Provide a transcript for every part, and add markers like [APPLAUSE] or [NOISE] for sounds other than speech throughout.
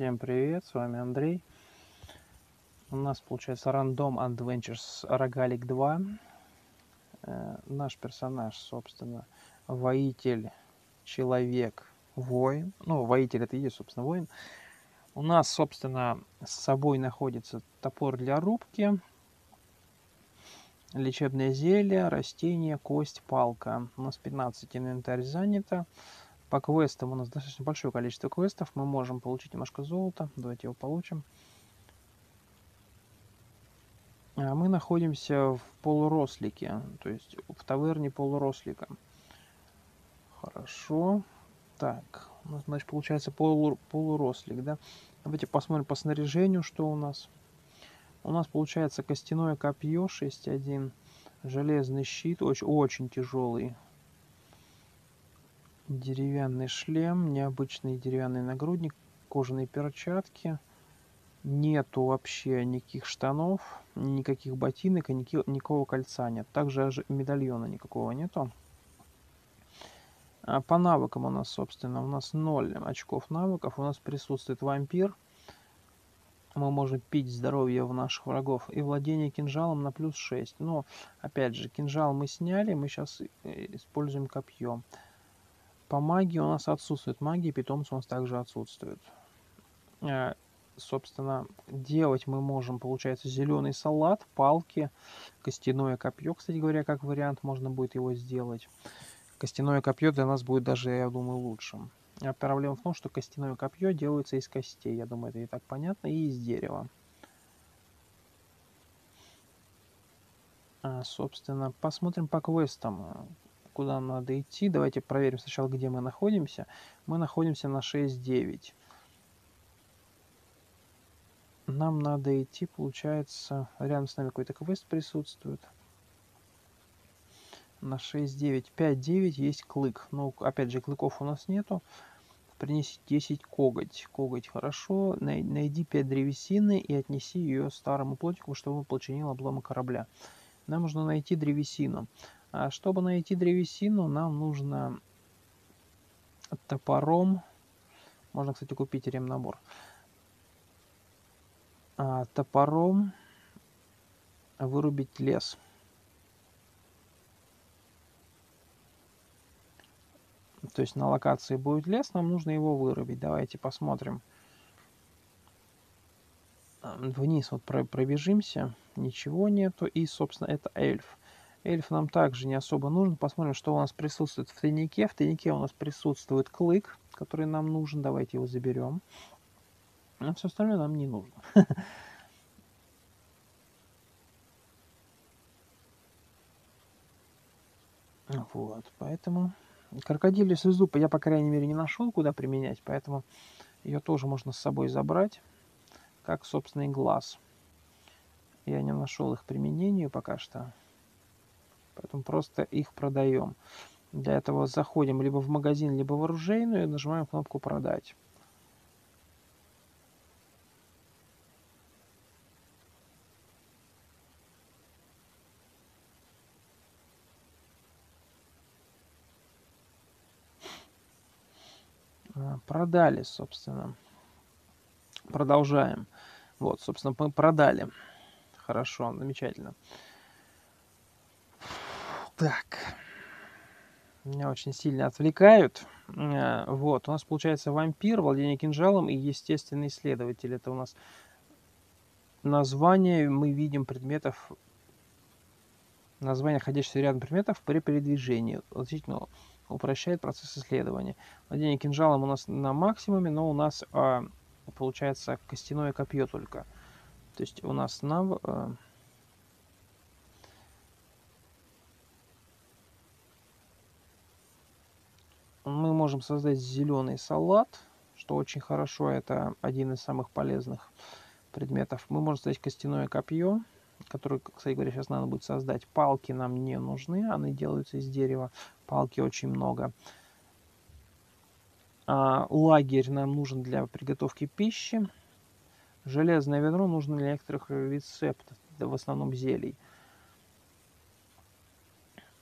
Всем привет, с вами Андрей. У нас получается Random Adventures Rogalик 2. Э, наш персонаж, собственно, воитель, человек, воин. Ну, воитель это и есть, собственно, воин. У нас, собственно, с собой находится топор для рубки, лечебное зелье, растение, кость, палка. У нас 15 инвентарь занято. По квестам у нас достаточно большое количество квестов. Мы можем получить немножко золота. Давайте его получим. А мы находимся в полурослике, то есть в таверне полурослика. Хорошо. Так, значит, получается полу, полурослик, да? Давайте посмотрим по снаряжению, что у нас. У нас получается костяное копье 6.1, железный щит, очень, очень тяжелый, деревянный шлем, необычный деревянный нагрудник, кожаные перчатки. Нету вообще никаких штанов, никаких ботинок и никакого кольца нет. Также медальона никакого нету. А по навыкам у нас, собственно, у нас 0 очков навыков. У нас присутствует вампир. Мы можем пить здоровье у наших врагов. И владение кинжалом на плюс 6. Но, опять же, кинжал мы сняли. Мы сейчас э, используем копье. По магии у нас отсутствует магия, питомцы у нас также отсутствуют. Э, собственно, делать мы можем, получается, зеленый салат, палки, костяное копье, кстати говоря, как вариант, можно будет его сделать. Костяное копье для нас будет даже, я думаю, лучшим. А проблема в том, что костяное копье делается из костей. Я думаю, это и так понятно, и из дерева. А, собственно, посмотрим по квестам куда надо идти. Давайте проверим сначала, где мы находимся. Мы находимся на 6.9. Нам надо идти, получается, рядом с нами какой-то квест присутствует. На 6.9. 5.9 есть клык. Но, опять же, клыков у нас нету. Принеси 10 коготь. Коготь хорошо. Найди 5 древесины и отнеси ее старому плотику, чтобы он починил обломок корабля. Нам нужно найти древесину. А чтобы найти древесину, нам нужно топором, можно, кстати, купить ремнабор, а, топором вырубить лес. То есть на локации будет лес, нам нужно его вырубить. Давайте посмотрим. Вниз вот пробежимся, ничего нету. И, собственно, это эльф. Эльф нам также не особо нужен. Посмотрим, что у нас присутствует в тайнике. В тайнике у нас присутствует клык, который нам нужен. Давайте его заберем. А все остальное нам не нужно. [LAUGHS] Вот, поэтому крокодилью слезу я, по крайней мере, не нашел, куда применять, поэтому ее тоже можно с собой забрать, как собственный глаз. Я не нашел их применению пока что. Поэтому просто их продаем. Для этого заходим либо в магазин, либо в оружейную и нажимаем кнопку «Продать». А, продали, собственно. Продолжаем. Вот, собственно, мы продали. Хорошо, замечательно. Так. Меня очень сильно отвлекают. Э, вот, у нас получается вампир, владение кинжалом и естественный исследователь. Это у нас название, мы видим предметов, название находящихся рядом предметов при передвижении. Значительно упрощает процесс исследования. Владение кинжалом у нас на максимуме, но у нас а, получается костяное копье только. То есть у нас на а, мы можем создать зеленый салат, что очень хорошо, это один из самых полезных предметов. Мы можем создать костяное копье, которое, кстати говоря, сейчас надо будет создать. Палки нам не нужны, они делаются из дерева, палки очень много. А, лагерь нам нужен для приготовки пищи. Железное ведро нужно для некоторых рецептов, в основном зелий.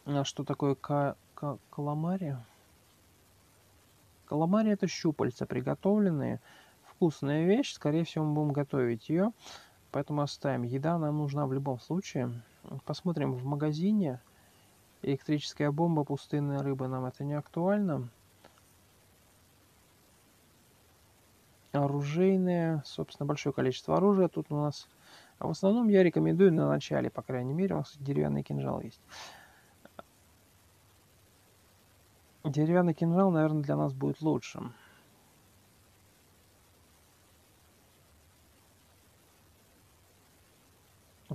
А что такое ка ка каламария? Каламари это щупальца, приготовленные вкусная вещь. Скорее всего, мы будем готовить ее. Поэтому оставим. Еда нам нужна в любом случае. Посмотрим в магазине. Электрическая бомба, пустынная рыба нам это не актуально. Оружейное, собственно, большое количество оружия тут у нас. А в основном я рекомендую на начале, по крайней мере. У нас деревянный кинжал есть. Деревянный кинжал, наверное, для нас будет лучшим.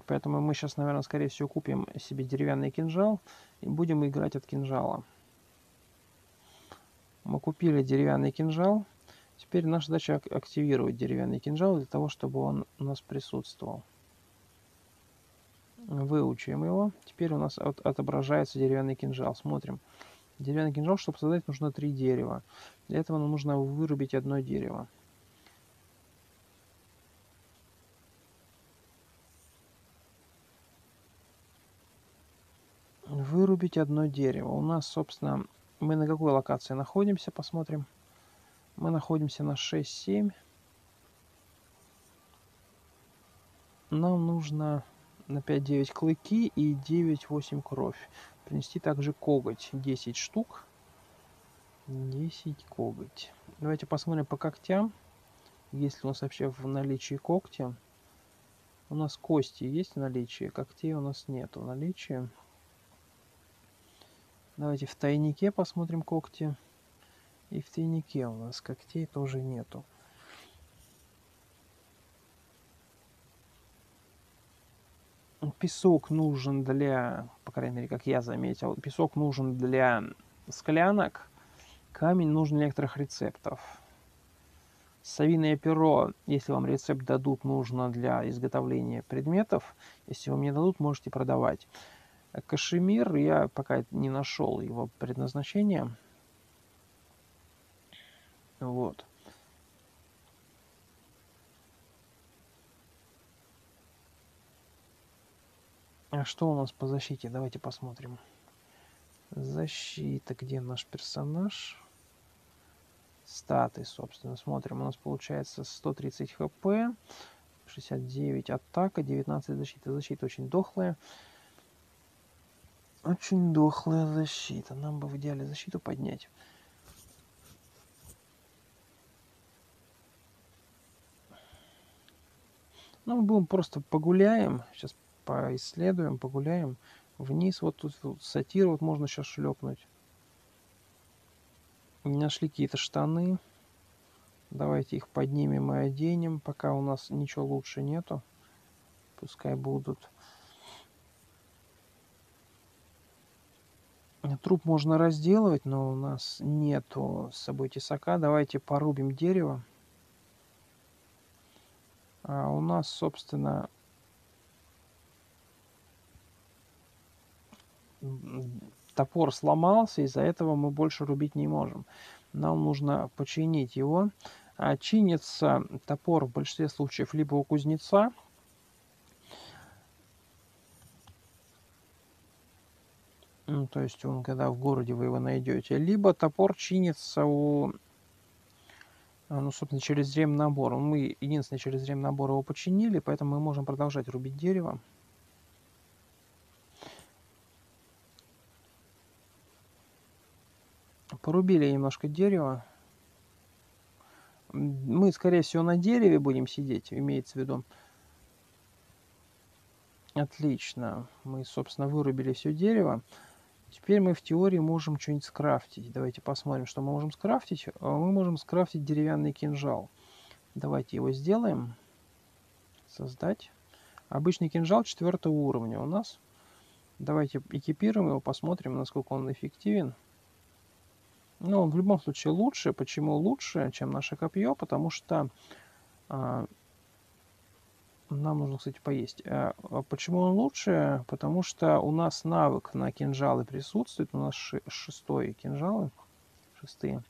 Поэтому мы сейчас, наверное, скорее всего, купим себе деревянный кинжал и будем играть от кинжала. Мы купили деревянный кинжал. Теперь наша задача активировать деревянный кинжал для того, чтобы он у нас присутствовал. Выучим его. Теперь у нас от, отображается деревянный кинжал. Смотрим. Деревянный кинжал, чтобы создать, нужно три дерева. Для этого нам нужно вырубить одно дерево. Вырубить одно дерево. У нас, собственно, мы на какой локации находимся, посмотрим. Мы находимся на 6-7. Нам нужно на 5-9 клыки и 9-8 кровь. Принести также коготь 10 штук. 10 коготь. Давайте посмотрим по когтям. Есть ли у нас вообще в наличии когти. У нас кости есть в наличии, когтей у нас нет в наличии. Давайте в тайнике посмотрим когти. И в тайнике у нас когтей тоже нету. Песок нужен для, по крайней мере, как я заметил, песок нужен для склянок, камень нужен для некоторых рецептов. Совиное перо, если вам рецепт дадут, нужно для изготовления предметов. Если вам не дадут, можете продавать. Кашемир, я пока не нашел его предназначение. Вот. Что у нас по защите? Давайте посмотрим. Защита, где наш персонаж? Статы, собственно, смотрим. У нас получается 130 хп, 69 атака, 19 защита. Защита очень дохлая. Очень дохлая защита. Нам бы в идеале защиту поднять. Ну, мы будем просто погуляем. Сейчас поисследуем, погуляем. Вниз, вот тут вот, сатир, вот можно сейчас шлепнуть. Не нашли какие-то штаны. Давайте их поднимем и оденем, пока у нас ничего лучше нету. Пускай будут. Труп можно разделывать, но у нас нету с собой тесака. Давайте порубим дерево. А у нас, собственно, топор сломался, из-за этого мы больше рубить не можем. Нам нужно починить его. А чинится топор в большинстве случаев либо у кузнеца, ну, то есть он когда в городе вы его найдете, либо топор чинится у ну, собственно, через ремнабор. Мы единственное через ремнабор его починили, поэтому мы можем продолжать рубить дерево. Порубили немножко дерева. Мы, скорее всего, на дереве будем сидеть, имеется в виду. Отлично. Мы, собственно, вырубили все дерево. Теперь мы в теории можем что-нибудь скрафтить. Давайте посмотрим, что мы можем скрафтить. А, мы можем скрафтить деревянный кинжал. Давайте его сделаем. Создать. Обычный кинжал четвертого уровня у нас. Давайте экипируем его, посмотрим, насколько он эффективен. Ну, в любом случае лучше. Почему лучше, чем наше копье? Потому что а, нам нужно, кстати, поесть. А, а почему он лучше? Потому что у нас навык на кинжалы присутствует. У нас шестой кинжалы. Шестые.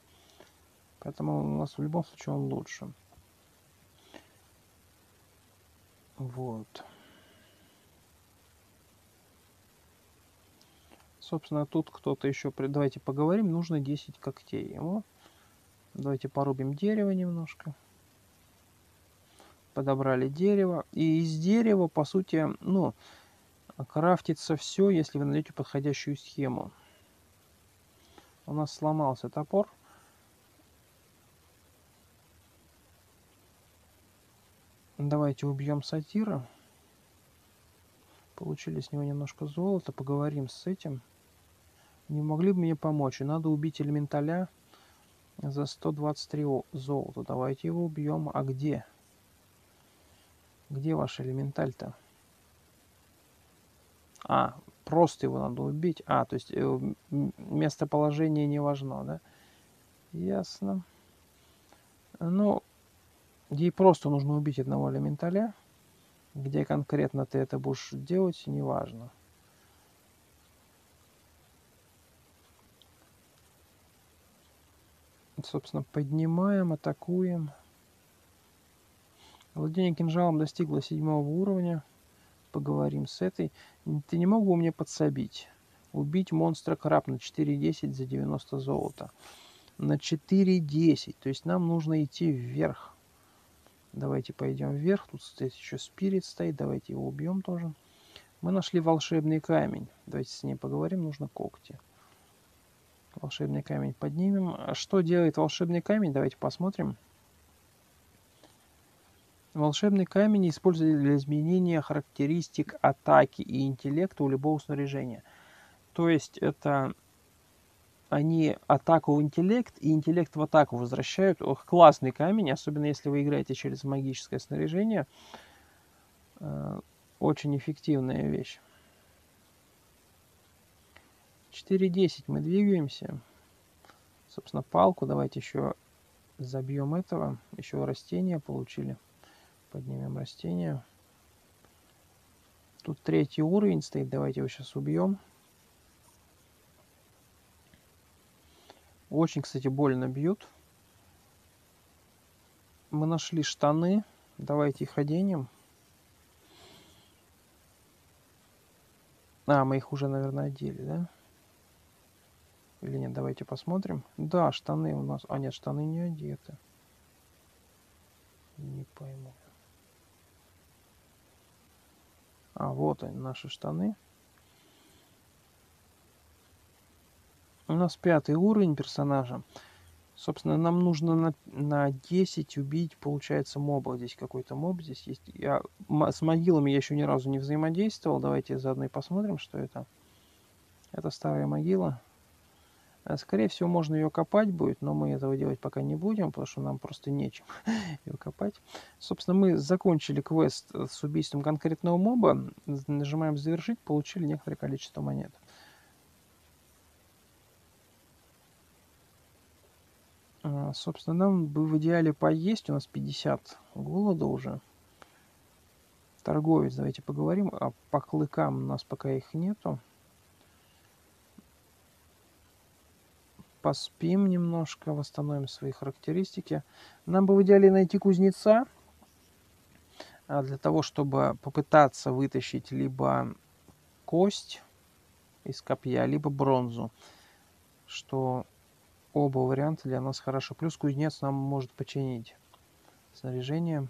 Поэтому у нас в любом случае он лучше. Вот. Собственно, тут кто-то еще... Давайте поговорим. Нужно 10 когтей ему. Давайте порубим дерево немножко. подобрали дерево. И из дерева, по сути, ну, крафтится все, если вы найдете подходящую схему. У нас сломался топор. Давайте убьем сатира. Получили с него немножко золота. Поговорим с этим. Не могли бы мне помочь? Надо убить элементаля за 123 золота. Давайте его убьем. А где? Где ваш элементаль-то? А, просто его надо убить. А, то есть э, местоположение не важно, да? Ясно. Ну, ей просто нужно убить одного элементаля. Где конкретно ты это будешь делать, неважно. Собственно, поднимаем, атакуем. Владение кинжалом достигло седьмого уровня. Поговорим с этой. Ты не мог бы мне подсобить? Убить монстра краб на 4.10 за 90 золота. На 4.10. То есть нам нужно идти вверх. Давайте пойдем вверх. Тут здесь еще спирит стоит. Давайте его убьем тоже. Мы нашли волшебный камень. Давайте с ней поговорим. Нужно когти. Волшебный камень поднимем. Что делает волшебный камень? Давайте посмотрим. Волшебный камень используется для изменения характеристик атаки и интеллекта у любого снаряжения. То есть это они атаку в интеллект и интеллект в атаку возвращают. Ох, классный камень, особенно если вы играете через магическое снаряжение. Э, очень эффективная вещь. 4.10 мы двигаемся. Собственно, палку давайте еще забьем этого. Еще растения получили. Поднимем растение. Тут третий уровень стоит. Давайте его сейчас убьем. Очень, кстати, больно бьют. Мы нашли штаны. Давайте их оденем. А, мы их уже, наверное, одели, да? Или нет, давайте посмотрим. Да, штаны у нас... А, нет, штаны не одеты. Не пойму. А, вот они, наши штаны. У нас пятый уровень персонажа. Собственно, нам нужно на, на 10 убить, получается, моба. Здесь какой-то моб здесь есть. Я, с могилами я еще ни разу не взаимодействовал. Давайте заодно и посмотрим, что это. Это старая могила. Э, скорее всего, можно ее копать будет, но мы этого делать пока не будем, потому что нам просто нечем [LAUGHS] ее копать. Собственно, мы закончили квест с убийством конкретного моба. Нажимаем «Завершить», получили некоторое количество монет. А, собственно, нам бы в идеале поесть. У нас 50 голода уже. Торговец, давайте поговорим. А по клыкам у нас пока их нету. Поспим немножко, восстановим свои характеристики. Нам бы в идеале найти кузнеца, а, для того, чтобы попытаться вытащить либо кость из копья, либо бронзу, что оба варианта для нас хорошо. Плюс кузнец нам может починить снаряжение.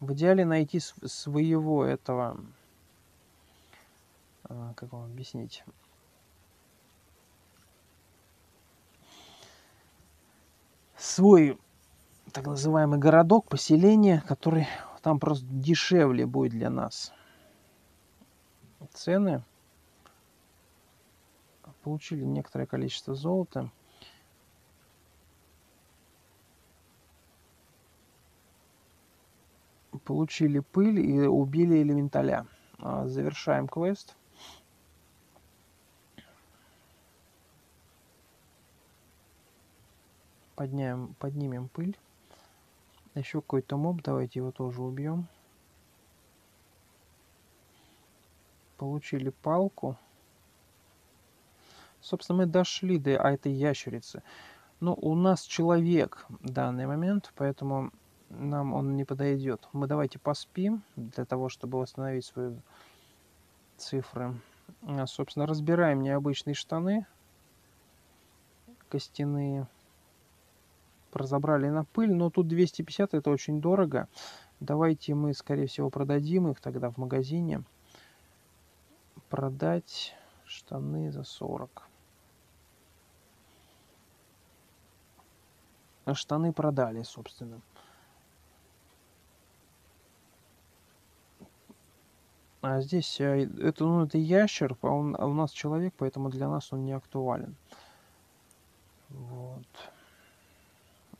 В идеале найти своего этого, а, как вам объяснить, свой так называемый городок, поселение, который там просто дешевле будет для нас. Цены. Получили некоторое количество золота. Получили пыль и убили элементаля. А, завершаем квест. Подняем, поднимем пыль. Еще какой-то моб, давайте его тоже убьем. Получили палку. Собственно, мы дошли до этой ящерицы. Но у нас человек в данный момент, поэтому нам он не подойдет. Мы давайте поспим, для того, чтобы восстановить свои цифры. А, собственно, разбираем необычные штаны костяные. Разобрали на пыль, но тут 250 это очень дорого. Давайте мы, скорее всего, продадим их тогда в магазине. Продать штаны за 40. А штаны продали, собственно. А здесь э, это, ну, это ящер, а, он, а у нас человек, поэтому для нас он не актуален. Вот.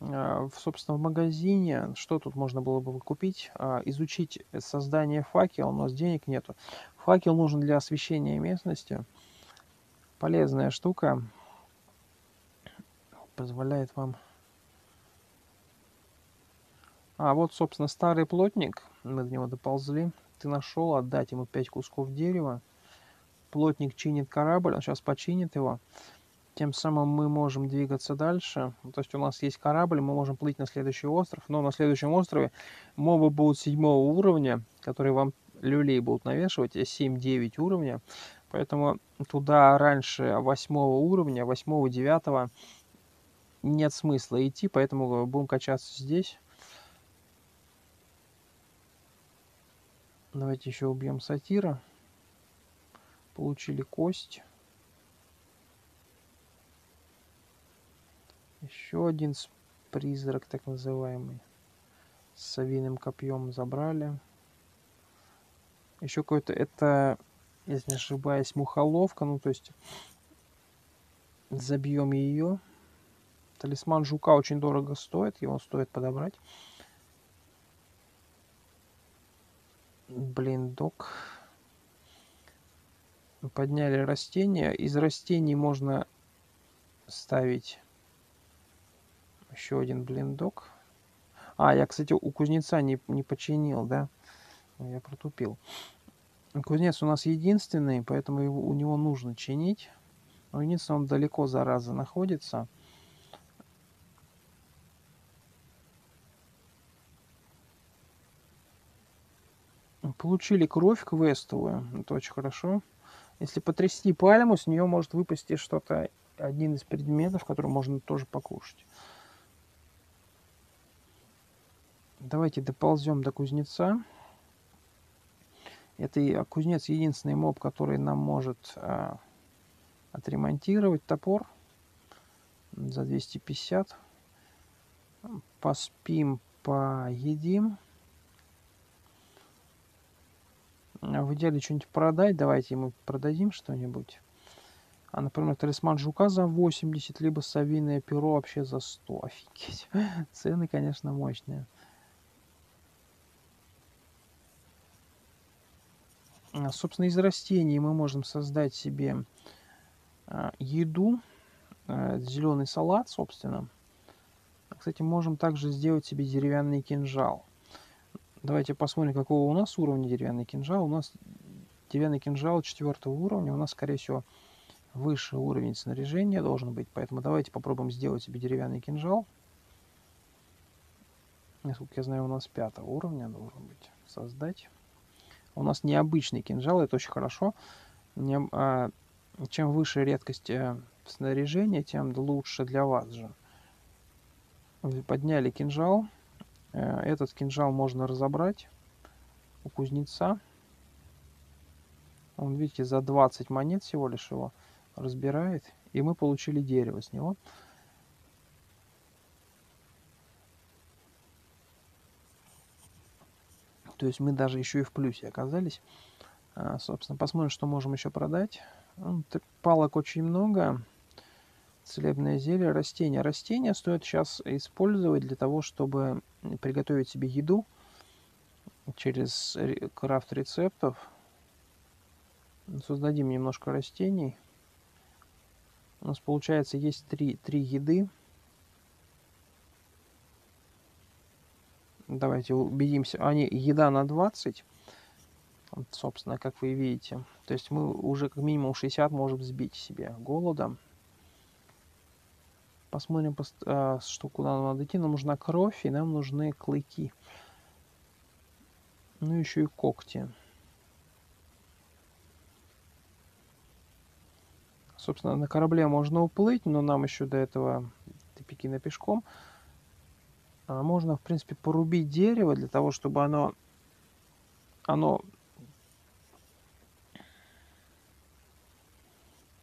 А, собственно, в магазине, что тут можно было бы купить? А, изучить создание факела, нас денег нету. Факел нужен для освещения местности. Полезная штука. Позволяет вам... А, вот, собственно, старый плотник. Мы до него доползли. Ты нашел, отдать ему 5 кусков дерева. Плотник чинит корабль, он сейчас починит его. Тем самым мы можем двигаться дальше. То есть у нас есть корабль, мы можем плыть на следующий остров. Но на следующем острове мобы будут седьмого уровня, которые вам люлей будут навешивать, 7-9 а уровня. Поэтому туда раньше восьмого уровня, восьмого, девятого нет смысла идти, поэтому будем качаться здесь. Давайте еще убьем сатира. Получили кость. Еще один призрак, так называемый. С совиным копьем забрали. Еще какой-то, это, если не ошибаюсь, мухоловка. Ну, то есть, забьем ее. Талисман жука очень дорого стоит. Его стоит подобрать. Блин, док. Подняли растения. Из растений можно ставить еще один блиндок. А, я, кстати, у кузнеца не, не починил, да? Я протупил. Кузнец у нас единственный, поэтому его, у него нужно чинить. Но единственное, он далеко, зараза, находится. Получили кровь квестовую. Это очень хорошо. Если потрясти пальму, с нее может выпасть что-то, один из предметов, который можно тоже покушать. Давайте доползем до кузнеца. Это кузнец единственный моб, который нам может а, отремонтировать топор за 250. Поспим, поедим. А в идеале что-нибудь продать. Давайте мы продадим что-нибудь. А, например, талисман жука за 80, либо совиное перо вообще за 100. Офигеть. [LAUGHS] Цены, конечно, мощные. Собственно, из растений мы можем создать себе а, еду, а, зеленый салат, собственно. Кстати, можем также сделать себе деревянный кинжал. Давайте посмотрим, какого у нас уровня деревянный кинжал. У нас деревянный кинжал четвертого уровня. У нас, скорее всего, выше уровень снаряжения должен быть. Поэтому давайте попробуем сделать себе деревянный кинжал. Насколько я знаю, у нас пятого уровня должен быть. Создать. У нас необычный кинжал, это очень хорошо. А, чем выше редкость э, снаряжения, тем лучше для вас же. Подняли кинжал. Э, этот кинжал можно разобрать у кузнеца. Он, видите, за 20 монет всего лишь его разбирает. И мы получили дерево с него. То есть мы даже еще и в плюсе оказались. А, собственно, посмотрим, что можем еще продать. Ну, палок очень много. Целебное зелье, растения. Растения стоит сейчас использовать для того, чтобы приготовить себе еду через крафт рецептов. Создадим немножко растений. У нас получается есть три, три еды. Давайте убедимся. Они еда на 20. Вот, собственно, как вы видите. То есть мы уже как минимум 60 можем сбить себе голодом. Посмотрим, а, что куда нам надо идти. Нам нужна кровь и нам нужны клыки. Ну, еще и когти. Собственно, на корабле можно уплыть, но нам еще до этого топики на пешком. А можно, в принципе, порубить дерево для того, чтобы оно, оно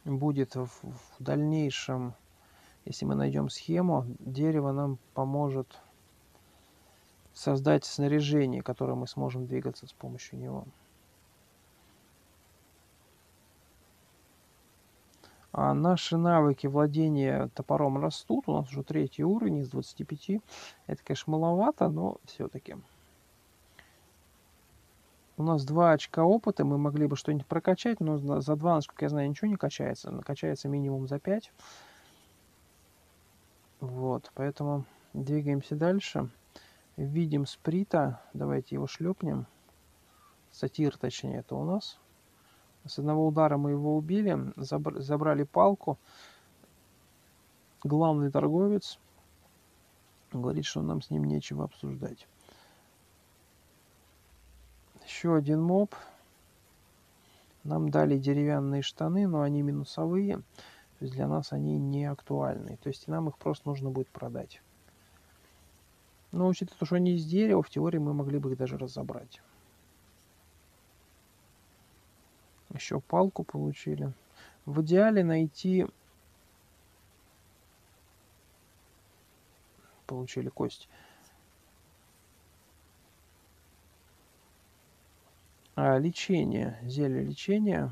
будет в, в дальнейшем, если мы найдем схему, дерево нам поможет создать снаряжение, которое мы сможем двигаться с помощью него. А наши навыки владения топором растут. У нас уже третий уровень из 25. Это, конечно, маловато, но все-таки. У нас два очка опыта. Мы могли бы что-нибудь прокачать, но за два, насколько я знаю, ничего не качается. Качается минимум за 5. Вот, поэтому двигаемся дальше. Видим сприта. Давайте его шлепнем. Сатир, точнее, это у нас. С одного удара мы его убили, забрали палку. Главный торговец говорит, что нам с ним нечего обсуждать. Еще один моб. Нам дали деревянные штаны, но они минусовые. То есть для нас они не актуальны. То есть нам их просто нужно будет продать. Но учитывая, что они из дерева, в теории мы могли бы их даже разобрать. Еще палку получили. В идеале найти... Получили кость. А, лечение. Зелье лечения.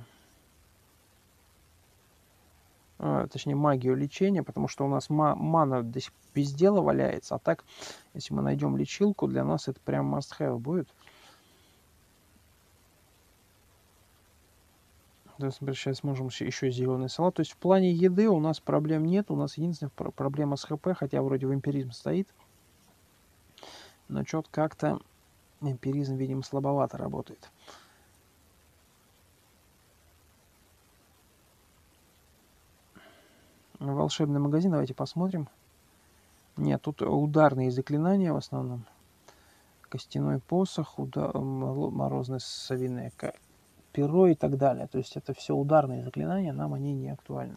А, точнее, магию лечения, потому что у нас ма мана здесь без дела валяется. А так, если мы найдем лечилку, для нас это прям must have будет. То есть, например, сейчас можем еще зеленый салат. То есть в плане еды у нас проблем нет. У нас единственная проблема с ХП, хотя вроде эмпиризм стоит. Но что-то как-то эмпиризм, видимо, слабовато работает. Волшебный магазин, давайте посмотрим. Нет, тут ударные заклинания в основном. Костяной посох, удар, морозное совиное перо и так далее. То есть это все ударные заклинания, нам они не актуальны.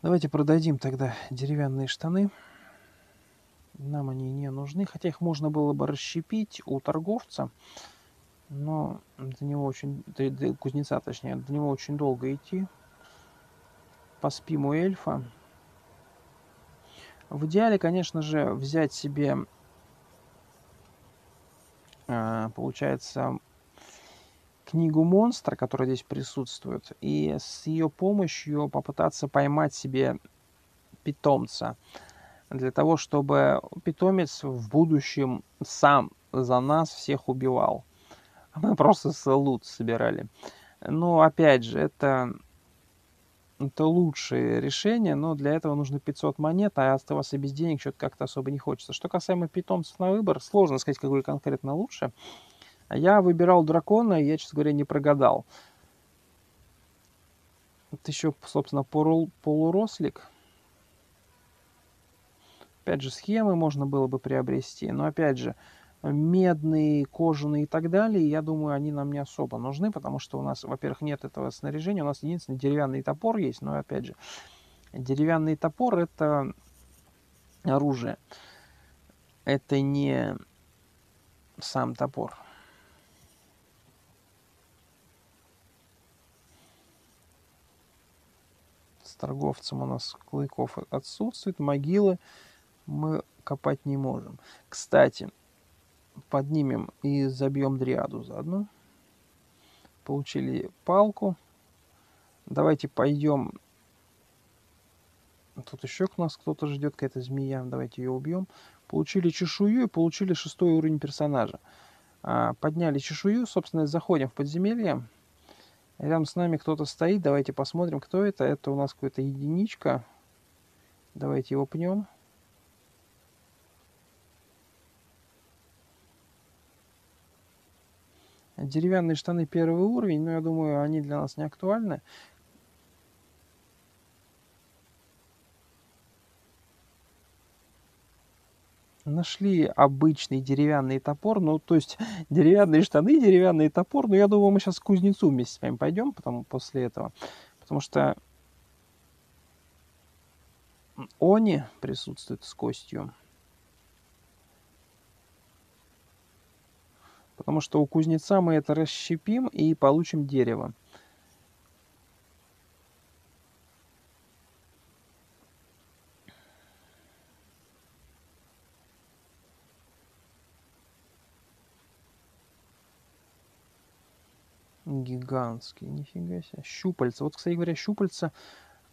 Давайте продадим тогда деревянные штаны. Нам они не нужны, хотя их можно было бы расщепить у торговца, но до него очень, до, кузнеца точнее, до него очень долго идти. Поспим у эльфа. В идеале, конечно же, взять себе, а, получается, книгу монстра, которая здесь присутствует, и с ее помощью попытаться поймать себе питомца. Для того, чтобы питомец в будущем сам за нас всех убивал. Мы просто лут собирали. Но опять же, это, это лучшее решение, но для этого нужно 500 монет, а оставаться без денег что-то как-то особо не хочется. Что касаемо питомцев на выбор, сложно сказать, какой конкретно лучше. Я выбирал дракона, и я, честно говоря, не прогадал. Это еще, собственно, полу полурослик. Опять же, схемы можно было бы приобрести. Но, опять же, медные, кожаные и так далее, я думаю, они нам не особо нужны, потому что у нас, во-первых, нет этого снаряжения. У нас единственный деревянный топор есть, но, опять же, деревянный топор — это оружие. Это не сам топор. Торговцем у нас клыков отсутствует, могилы мы копать не можем. Кстати, поднимем и забьем дриаду заодно. Получили палку. Давайте пойдем. Тут еще к нас кто-то ждет, какая-то змея. Давайте ее убьем. Получили чешую и получили шестой уровень персонажа. А, подняли чешую, собственно, заходим в подземелье. Рядом с нами кто-то стоит. Давайте посмотрим, кто это. Это у нас какая-то единичка. Давайте его пнем. Деревянные штаны первый уровень, но я думаю, они для нас не актуальны. Нашли обычный деревянный топор, ну, то есть [LAUGHS] деревянные штаны, деревянный топор, но я думаю, мы сейчас к кузнецу вместе с вами пойдем, потом после этого, потому что Они присутствует с костью. Потому что у кузнеца мы это расщепим и получим дерево. Гигантский, нифига себе. Щупальца. Вот, кстати говоря, щупальца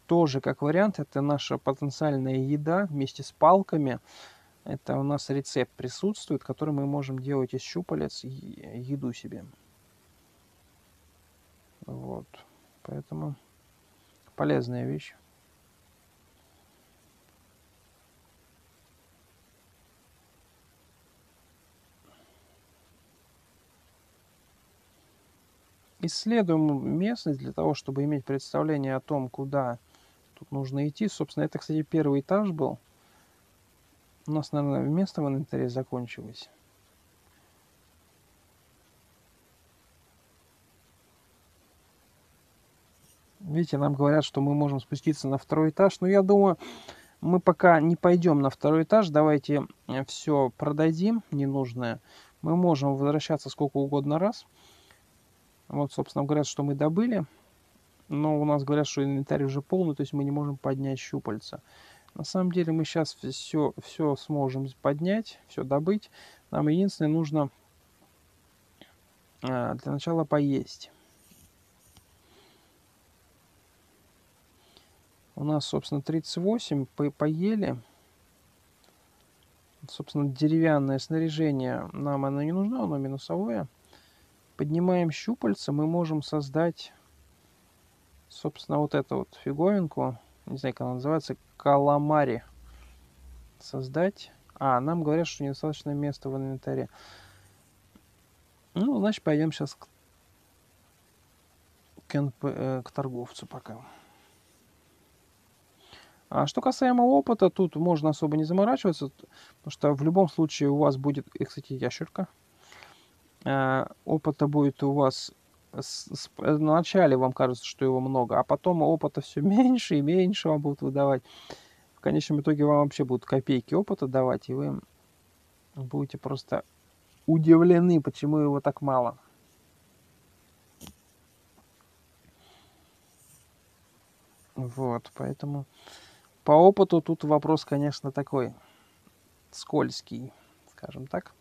тоже как вариант. Это наша потенциальная еда вместе с палками. Это у нас рецепт присутствует, который мы можем делать из щупалец еду себе. Вот. Поэтому полезная вещь. Исследуем местность для того, чтобы иметь представление о том, куда тут нужно идти. Собственно, это, кстати, первый этаж был. У нас, наверное, место в инвентаре закончилось. Видите, нам говорят, что мы можем спуститься на второй этаж. Но я думаю, мы пока не пойдем на второй этаж. Давайте э, все продадим ненужное. Мы можем возвращаться сколько угодно раз. Вот, собственно, говорят, что мы добыли. Но у нас говорят, что инвентарь уже полный, то есть мы не можем поднять щупальца. На самом деле мы сейчас все, все сможем поднять, все добыть. Нам единственное нужно а, для начала поесть. У нас, собственно, 38 по поели. Собственно, деревянное снаряжение нам оно не нужно, оно минусовое. Поднимаем щупальца, мы можем создать, собственно, вот эту вот фиговинку не знаю, как она называется, каламари создать. А, нам говорят, что недостаточно места в инвентаре. Ну, значит, пойдем сейчас к, к, НП, э, к торговцу пока. А что касаемо опыта, тут можно особо не заморачиваться, потому что в любом случае у вас будет, и, кстати, ящерка. А, опыта будет у вас вначале вам кажется, что его много, а потом опыта все меньше и меньше вам будут выдавать. В конечном итоге вам вообще будут копейки опыта давать, и вы будете просто удивлены, почему его так мало. Вот, поэтому по опыту тут вопрос, конечно, такой скользкий, скажем так.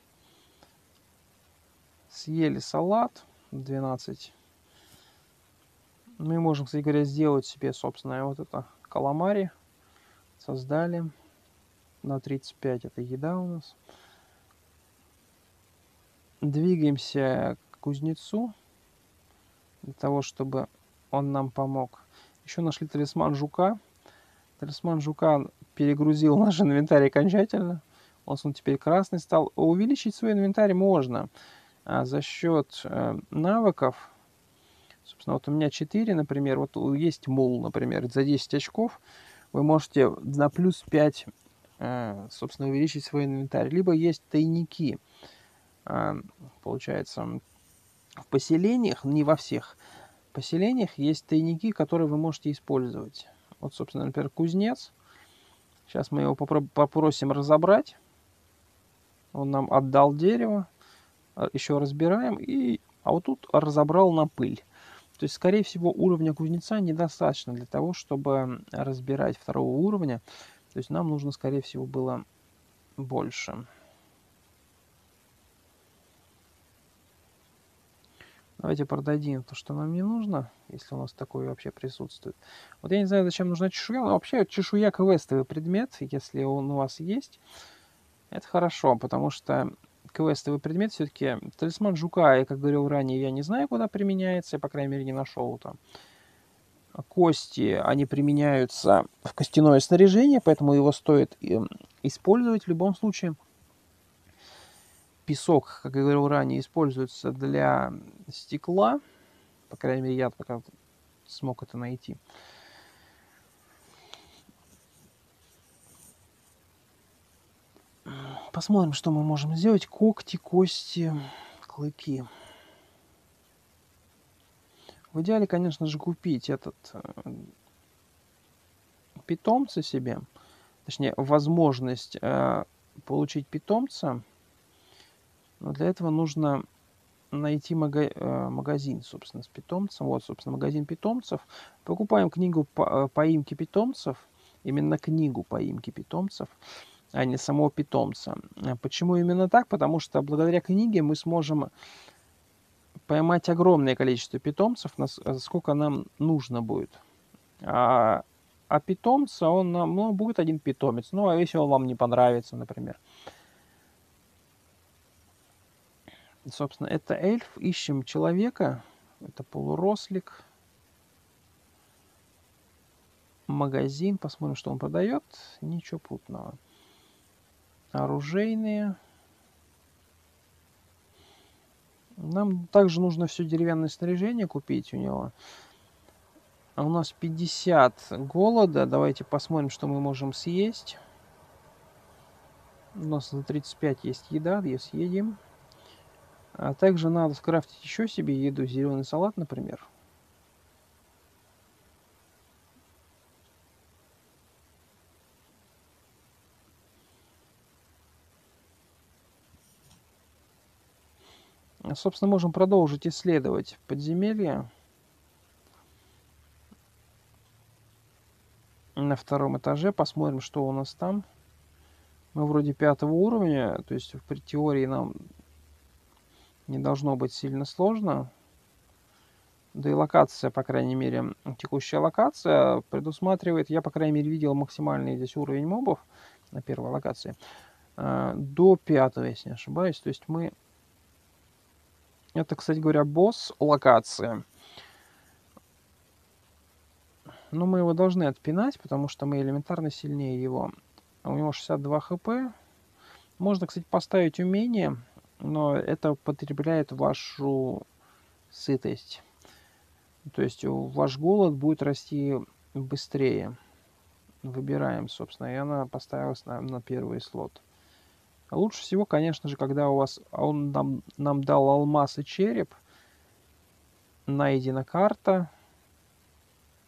Съели салат, 12. Мы можем, кстати говоря, сделать себе собственное вот это каламари. Создали. На 35 это еда у нас. Двигаемся к кузнецу. Для того, чтобы он нам помог. Еще нашли талисман жука. Талисман жука перегрузил наш инвентарь окончательно. Он, он теперь красный стал. Увеличить свой инвентарь можно за счет э, навыков, собственно, вот у меня 4, например, вот есть мул, например, за 10 очков вы можете на плюс 5, э, собственно, увеличить свой инвентарь. Либо есть тайники, э, получается, в поселениях, не во всех поселениях, есть тайники, которые вы можете использовать. Вот, собственно, например, кузнец. Сейчас мы его попросим разобрать. Он нам отдал дерево. Э, еще разбираем, и, а вот тут разобрал на пыль. То есть, скорее всего, уровня кузнеца недостаточно для того, чтобы разбирать второго уровня. То есть нам нужно, скорее всего, было больше. Давайте продадим то, что нам не нужно, если у нас такое вообще присутствует. Вот я не знаю, зачем нужна чешуя, но вообще чешуя квестовый предмет, если он у вас есть, это хорошо, потому что квестовый предмет все-таки. Талисман жука, я как говорил ранее, я не знаю, куда применяется, я, по крайней мере, не нашел там. Кости, они применяются в костяное снаряжение, поэтому его стоит эм, использовать в любом случае. Песок, как я говорил ранее, используется для стекла. По крайней мере, я пока смог это найти. Посмотрим, что мы можем сделать. Когти, кости, клыки. В идеале, конечно же, купить этот э, питомца себе. точнее, возможность э, получить питомца. Но для этого нужно найти мага э, магазин, собственно, с питомцем. Вот, собственно, магазин питомцев. Покупаем книгу по поимки питомцев. Именно книгу поимки питомцев, а не самого питомца. Почему именно так? Потому что благодаря книге мы сможем поймать огромное количество питомцев, сколько нам нужно будет. А, а питомца, он нам, ну, будет один питомец. Ну, а если он вам не понравится, например. Собственно, это эльф. Ищем человека. Это полурослик. Магазин. Посмотрим, что он продает. Ничего путного. Оружейные. Нам также нужно все деревянное снаряжение купить у него. А у нас 50 голода. Давайте посмотрим, что мы можем съесть. У нас за 35 есть еда, ее съедим. А также надо скрафтить еще себе еду. Зеленый салат, например. Собственно, можем продолжить исследовать подземелье. На втором этаже посмотрим, что у нас там. Мы вроде пятого уровня, то есть в теории нам не должно быть сильно сложно. Да и локация, по крайней мере, текущая локация предусматривает, я, по крайней мере, видел максимальный здесь уровень мобов на первой локации, э, до пятого, если не ошибаюсь. То есть мы это, кстати говоря, босс локации. Но мы его должны отпинать, потому что мы элементарно сильнее его. У него 62 хп. Можно, кстати, поставить умение, но это потребляет вашу сытость. То есть ваш голод будет расти быстрее. Выбираем, собственно, и она поставилась на, на первый слот. Лучше всего, конечно же, когда у вас он нам, нам дал алмаз и череп, найдена карта,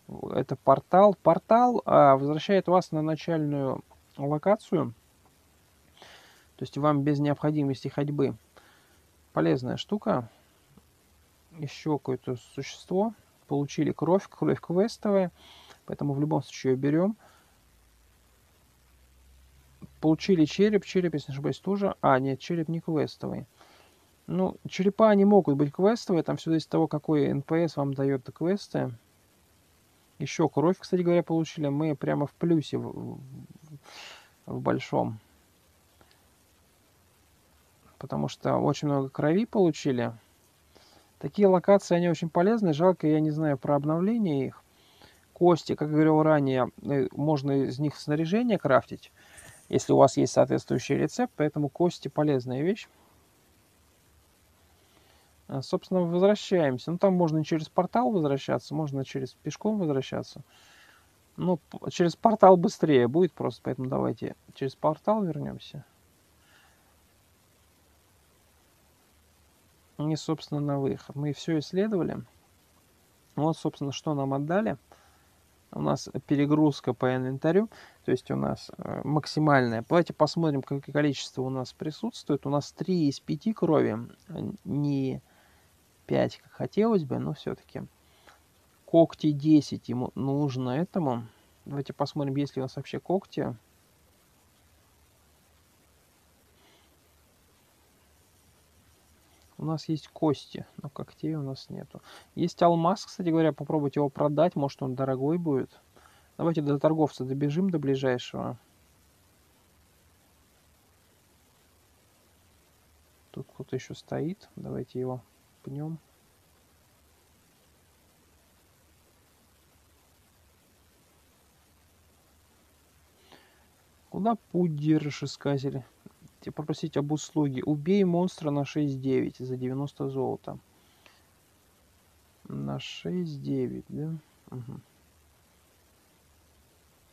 это портал. Портал а, возвращает вас на начальную локацию, то есть вам без необходимости ходьбы. Полезная штука. Еще какое-то существо. Получили кровь, кровь квестовая, поэтому в любом случае ее берем. Получили череп. Череп, если не ошибаюсь, тоже... А, нет, череп не квестовый. Ну, черепа не могут быть квестовые. Там все зависит от того, какой NPC вам дает квесты. Еще кровь, кстати говоря, получили. Мы прямо в плюсе в, в большом. Потому что очень много крови получили. Такие локации, они очень полезны. Жалко, я не знаю про обновление их. Кости, как говорил ранее, э, можно из них снаряжение крафтить если у вас есть соответствующий рецепт, поэтому кости полезная вещь. А, собственно, возвращаемся. Ну, там можно через портал возвращаться, можно через пешком возвращаться. Ну, через портал быстрее будет просто, поэтому давайте через портал вернемся. И, собственно, на выход. Мы все исследовали. Вот, собственно, что нам отдали у нас перегрузка по инвентарю, то есть у нас э, максимальная. Давайте посмотрим, какое количество у нас присутствует. У нас 3 из 5 крови, не 5, как хотелось бы, но все-таки. Когти 10 ему нужно этому. Давайте посмотрим, есть ли у нас вообще когти. Нас есть кости, но когтей у нас нету. Есть алмаз, кстати говоря, попробовать его продать, может он дорогой будет. Давайте до торговца добежим до ближайшего. Тут кто-то еще стоит. Давайте его пнем. Куда путь держишь, искатель? попросить об услуге. Убей монстра на 6-9 за 90 золота. На 6-9, да? Угу.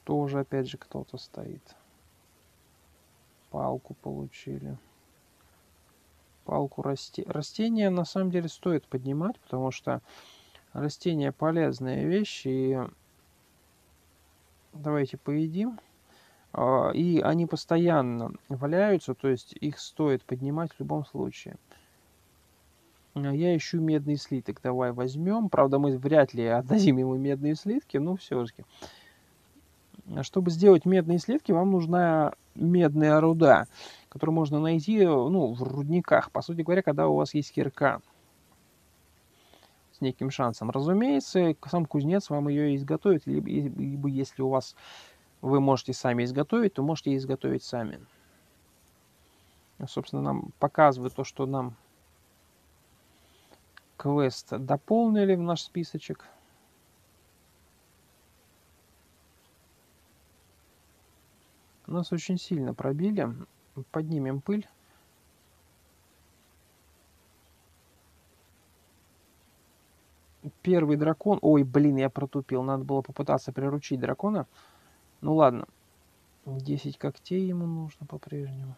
Тоже опять же кто-то стоит. Палку получили. Палку расти... Растения на самом деле стоит поднимать, потому что растения полезные вещи. И давайте поедим. А, и они постоянно валяются, то есть их стоит поднимать в любом случае. А, я ищу медный слиток. Давай возьмем. Правда, мы вряд ли отдадим ему медные слитки, но все-таки. Чтобы сделать медные слитки, вам нужна медная руда, которую можно найти ну, в рудниках. По сути говоря, когда у вас есть кирка с неким шансом. Разумеется, сам кузнец вам ее изготовит, либо, либо если у вас вы можете сами изготовить, то можете изготовить сами. Собственно, нам показывает то, что нам квест дополнили в наш списочек. Нас очень сильно пробили. Поднимем пыль. Первый дракон... Ой, блин, я протупил. Надо было попытаться приручить дракона. Ну ладно. 10 когтей ему нужно по-прежнему.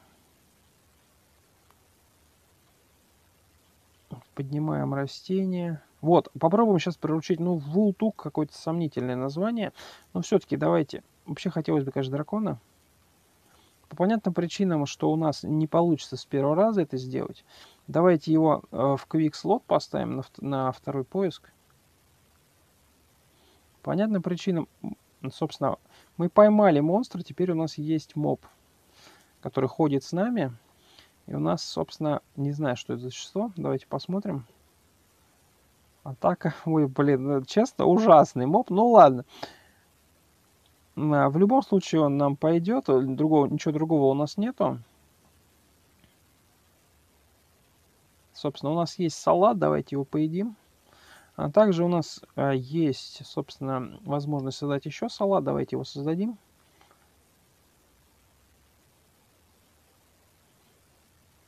Поднимаем растение. Вот, попробуем сейчас приручить, ну, вултук, какое-то сомнительное название. Но все-таки давайте. Вообще хотелось бы, конечно, дракона. По понятным причинам, что у нас не получится с первого раза это сделать. Давайте его э, в Slot поставим на, на второй поиск. По понятным причинам, собственно, мы поймали монстра, теперь у нас есть моб, который ходит с нами. И у нас, собственно, не знаю, что это за число. Давайте посмотрим. Атака. Ой, блин, ну, честно, ужасный моб. Ну ладно. В любом случае он нам пойдет. Другого, ничего другого у нас нету. Собственно, у нас есть салат. Давайте его поедим. А также у нас а, есть, собственно, возможность создать еще салат. Давайте его создадим.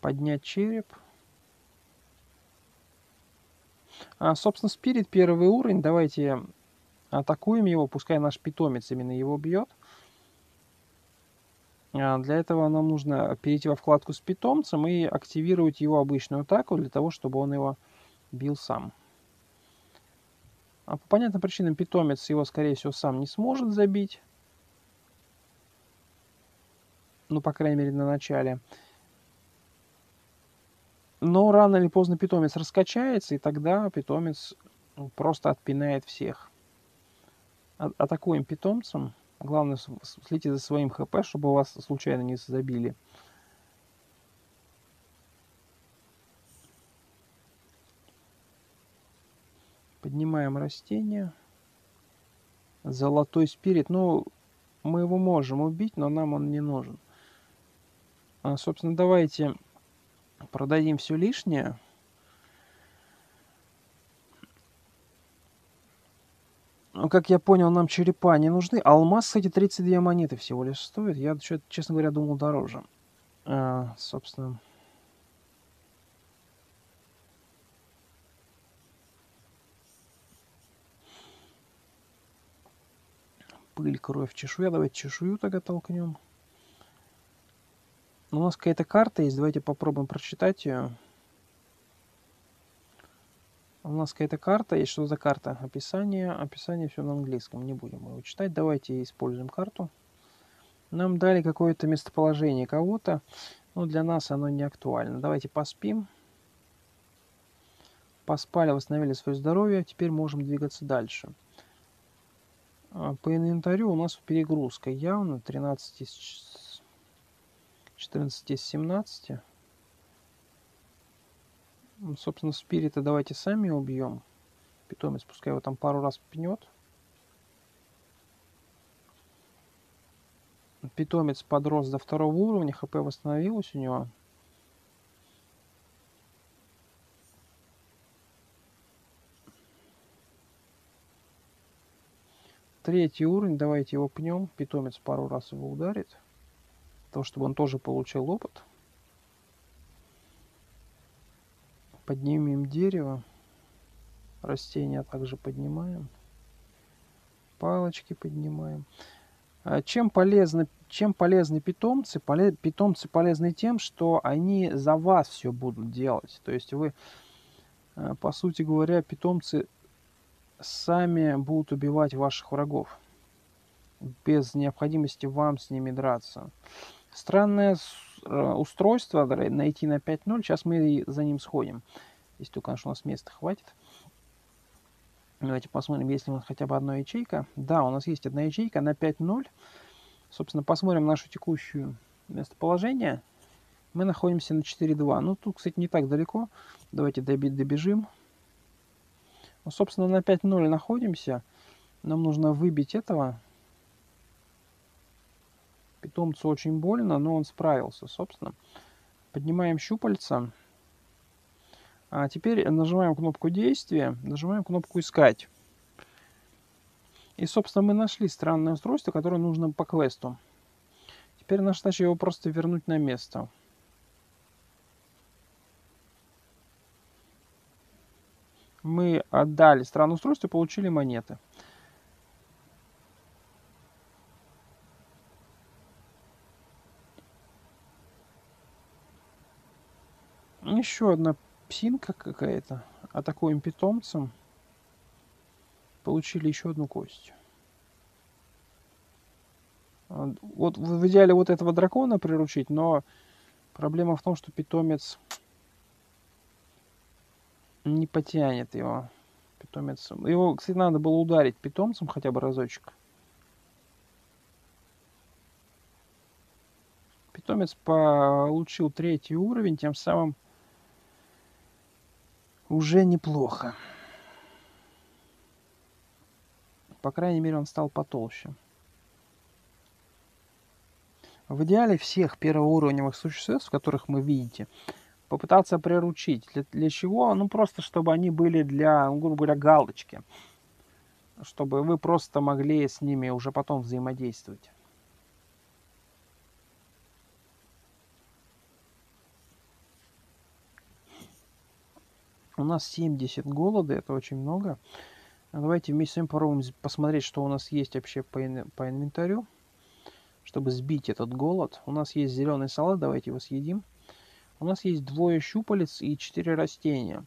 Поднять череп. А, собственно, спирит первый уровень. Давайте атакуем его. Пускай наш питомец именно его бьет. А, для этого нам нужно перейти во вкладку с питомцем и активировать его обычную атаку для того, чтобы он его бил сам. А по понятным причинам питомец его, скорее всего, сам не сможет забить. Ну, по крайней мере, на начале. Но рано или поздно питомец раскачается, и тогда питомец просто отпинает всех. А атакуем питомцем. Главное, следите за своим хп, чтобы вас случайно не забили. Поднимаем растение. Золотой спирит. Ну, мы его можем убить, но нам он не нужен. А, собственно, давайте продадим все лишнее. Ну, как я понял, нам черепа не нужны. Алмаз, кстати, 32 монеты всего лишь стоит. Я, честно говоря, думал дороже. А, собственно, пыль, кровь, чешуя. Давайте чешую тогда толкнем. У нас какая-то карта есть. Давайте попробуем прочитать ее. У нас какая-то карта есть. Что за карта? Описание. Описание все на английском. Не будем его читать. Давайте используем карту. Нам дали какое-то местоположение кого-то. Но для нас оно не актуально. Давайте поспим. Поспали, восстановили свое здоровье. Теперь можем двигаться дальше. А, по инвентарю у нас перегрузка явно 13 из 14 из 17. Собственно, спирита давайте сами убьем. Питомец пускай его там пару раз пнет. Питомец подрос до второго уровня, хп восстановилось у него. Третий уровень, давайте его пнем. Питомец пару раз его ударит. Для того, чтобы он тоже получил опыт. Поднимем дерево. Растения также поднимаем. Палочки поднимаем. А чем полезны, чем полезны питомцы? Поле, питомцы полезны тем, что они за вас все будут делать. То есть вы, э, по сути говоря, питомцы сами будут убивать ваших врагов. без необходимости вам с ними драться. Странное э, устройство найти на 5.0. Сейчас мы за ним сходим. Если только, конечно, у нас места хватит. Давайте посмотрим, есть ли у нас хотя бы одна ячейка. Да, у нас есть одна ячейка на 5.0. Собственно, посмотрим нашу текущую местоположение. Мы находимся на 4.2. Ну, тут, кстати, не так далеко. Давайте добежим. Ну, собственно, на 5.0 находимся. Нам нужно выбить этого. Питомцу очень больно, но он справился, собственно. Поднимаем щупальца. А теперь нажимаем кнопку действия, нажимаем кнопку искать. И, собственно, мы нашли странное устройство, которое нужно по квесту. Теперь наша задача его просто вернуть на место. Мы отдали странное устройство и получили монеты. Еще одна псинка какая-то. Атакуем питомцем. Получили еще одну кость. Вот в идеале вот этого дракона приручить, но проблема в том, что питомец не потянет его. Питомец. Его, кстати, надо было ударить питомцем хотя бы разочек. Питомец получил третий уровень, тем самым уже неплохо. По крайней мере, он стал потолще. В идеале всех первоуровневых существ, которых мы видите, попытаться приручить. Для, для чего? Ну, просто чтобы они были для, грубо говоря, галочки. Чтобы вы просто могли с ними уже потом взаимодействовать. У нас 70 голода, это очень много. Давайте вместе с вами попробуем посмотреть, что у нас есть вообще по, по инвентарю, чтобы сбить этот голод. У нас есть зеленый салат, давайте его съедим. У нас есть двое щупалец и четыре растения.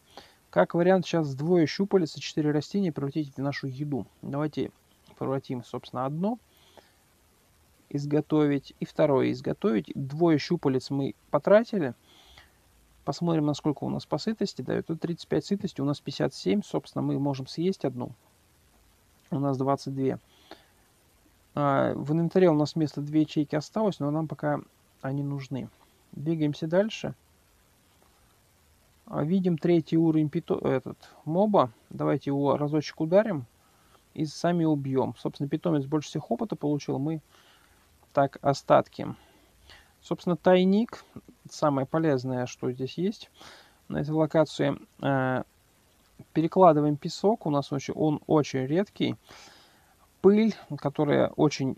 Как вариант, сейчас двое щупалец и четыре растения превратить в нашу еду. Давайте превратим, собственно, одно изготовить и второе изготовить. Двое щупалец мы потратили. Посмотрим, насколько у нас по сытости дает. Тут 35 сытости, у нас 57. Собственно, мы можем съесть одну. У нас 22. А, в инвентаре у нас вместо 2 ячейки осталось, но нам пока они нужны. Двигаемся дальше. А, видим третий уровень пито этот, моба. Давайте его разочек ударим и сами убьем. Собственно, питомец больше всех опыта получил. Мы так остатки. Собственно, тайник, самое полезное, что здесь есть на этой локации. Э, перекладываем песок, у нас очень, он очень редкий. Пыль, которая очень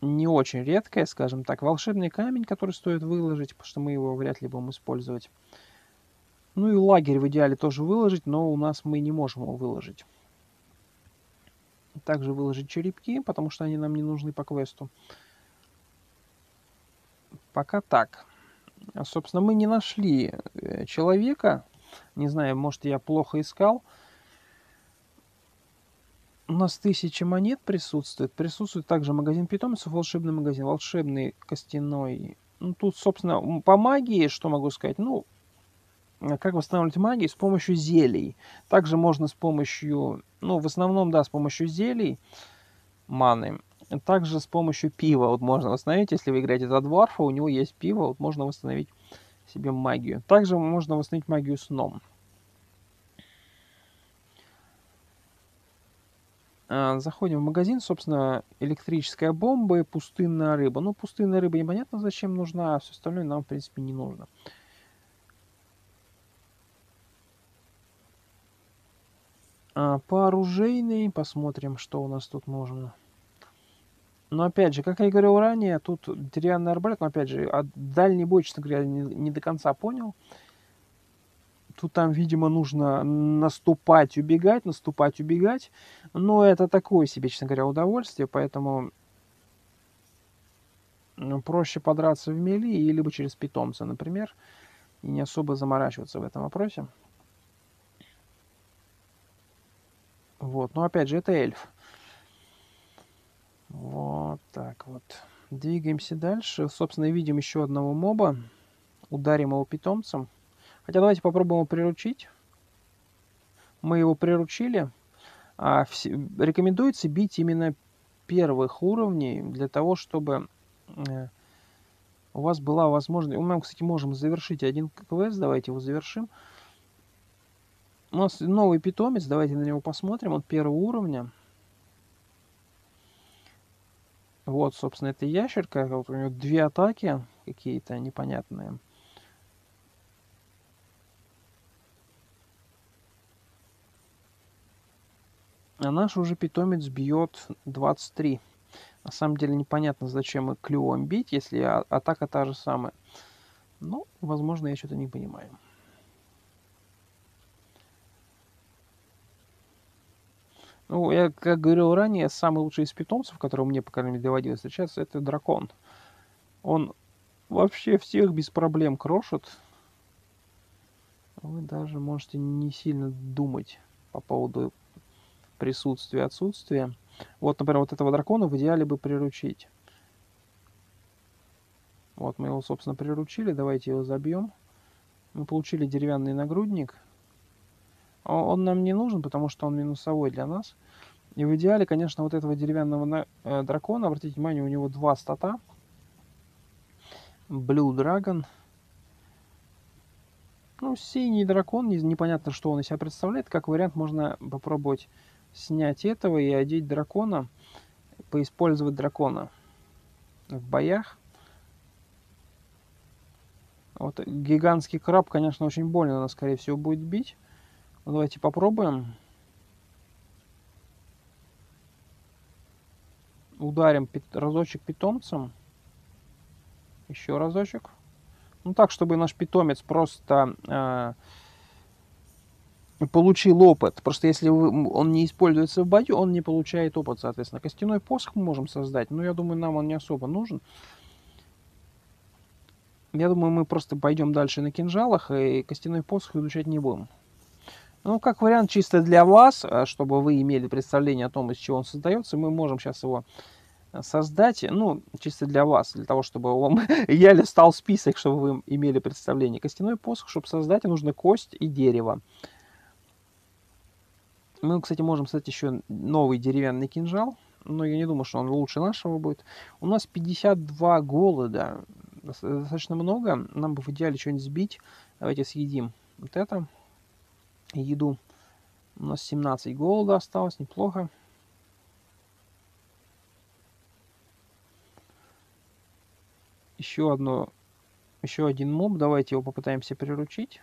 не очень редкая, скажем так. Волшебный камень, который стоит выложить, потому что мы его вряд ли будем использовать. Ну и лагерь в идеале тоже выложить, но у нас мы не можем его выложить. Также выложить черепки, потому что они нам не нужны по квесту. Пока так. Собственно, мы не нашли э, человека. Не знаю, может, я плохо искал. У нас тысяча монет присутствует. Присутствует также магазин питомцев, волшебный магазин, волшебный костяной. Ну, тут, собственно, по магии, что могу сказать? Ну, как восстанавливать магию? С помощью зелий. Также можно с помощью, ну, в основном, да, с помощью зелий маны. Также с помощью пива вот можно восстановить, если вы играете за дварфа, у него есть пиво, вот можно восстановить себе магию. Также можно восстановить магию сном. Заходим в магазин, собственно, электрическая бомба и пустынная рыба. Ну, пустынная рыба непонятно зачем нужна, а все остальное нам, в принципе, не нужно. А, по оружейной посмотрим, что у нас тут можно. Но опять же, как я и говорил ранее, тут деревянный арбалет, но опять же, дальний бой, честно говоря, не, не до конца понял. Тут там, видимо, нужно наступать, убегать, наступать, убегать. Но это такое себе, честно говоря, удовольствие, поэтому ну, проще подраться в мели, либо через питомца, например, и не особо заморачиваться в этом вопросе. Вот, но опять же, это эльф. Вот так вот. Двигаемся дальше. Собственно, видим еще одного моба. Ударим его питомцем. Хотя давайте попробуем его приручить. Мы его приручили. А, все, рекомендуется бить именно первых уровней для того, чтобы э, у вас была возможность... Мы, кстати, можем завершить один квест. Давайте его завершим. У нас новый питомец. Давайте на него посмотрим. Он первого уровня. Вот, собственно, это ящерка. Вот у него две атаки какие-то непонятные. А наш уже питомец бьет 23. На самом деле непонятно, зачем и клювом бить, если а атака та же самая. Ну, возможно, я что-то не понимаю. Ну, я, как говорил ранее, самый лучший из питомцев, которого мне, по крайней мере, доводилось встречаться, это дракон. Он вообще всех без проблем крошит. Вы даже можете не сильно думать по поводу присутствия, отсутствия. Вот, например, вот этого дракона в идеале бы приручить. Вот мы его, собственно, приручили. Давайте его забьем. Мы получили деревянный нагрудник. Он нам не нужен, потому что он минусовой для нас. И в идеале, конечно, вот этого деревянного э, дракона, обратите внимание, у него два стата. Blue Dragon. Ну, синий дракон, непонятно, что он из себя представляет. Как вариант, можно попробовать снять этого и одеть дракона, поиспользовать дракона в боях. Вот гигантский краб, конечно, очень больно нас, скорее всего, будет бить. Ну, давайте попробуем. Ударим разочек питомцем. Еще разочек. Ну так, чтобы наш питомец просто э, получил опыт. Просто если он не используется в бою, он не получает опыт, соответственно. Костяной посох мы можем создать, но я думаю, нам он не особо нужен. Я думаю, мы просто пойдем дальше на кинжалах и костяной посох изучать не будем. Ну, как вариант, чисто для вас, э, чтобы вы имели представление о том, из чего он создается, мы можем сейчас его э, создать, ну, чисто для вас, для того, чтобы вам [LAUGHS] я листал список, чтобы вы имели представление. Костяной посох, чтобы создать, нужно кость и дерево. Мы, кстати, можем создать еще новый деревянный кинжал, но я не думаю, что он лучше нашего будет. У нас 52 голода, достаточно много, нам бы в идеале что-нибудь сбить. Давайте съедим вот это еду. У нас 17 голода осталось, неплохо. Еще одно, еще один моб. Давайте его попытаемся приручить.